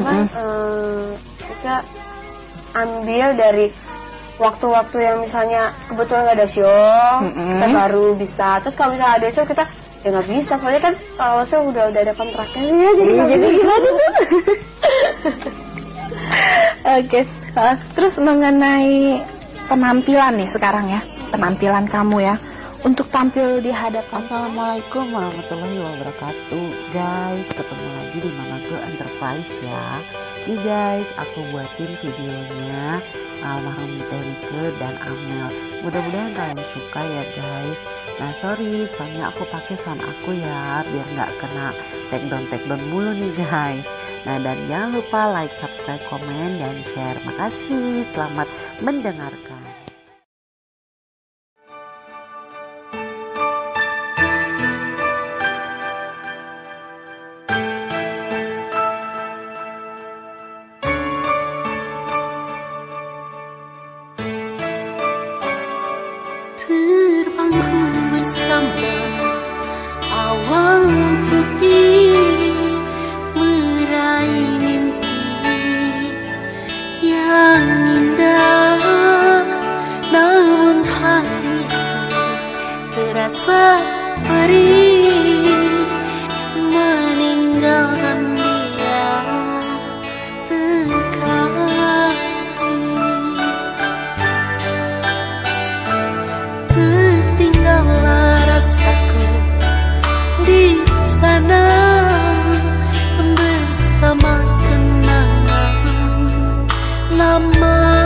cuman eh, kita ambil dari waktu-waktu yang misalnya kebetulan nggak ada show kita baru bisa. Terus kalau misalnya ada show kita ya nggak bisa. Soalnya kan kalau show udah udah ada kontraknya ya jadi nggak jadi gimana? Tuh? Oke, uh, terus mengenai penampilan nih sekarang ya, penampilan kamu ya, untuk tampil di hadapan. Assalamualaikum warahmatullahi wabarakatuh. Guys, ketemu lagi di Mama Girl Enterprise ya. Nih guys, aku buatin videonya Almarhum Terike dan Amel. Mudah-mudahan kalian suka ya guys. Nah sorry, soalnya aku pakai sound aku ya Biar nggak kena take down take down mulu nih guys. Nah dan jangan lupa like, subscribe, komen, dan share. Makasih, selamat mendengarkan perih Meninggalkan dia terkasih. Tertinggallah rasaku di sana bersama kenangan lama